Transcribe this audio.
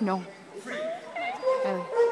No. Ellie.